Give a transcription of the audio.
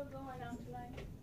still going on tonight?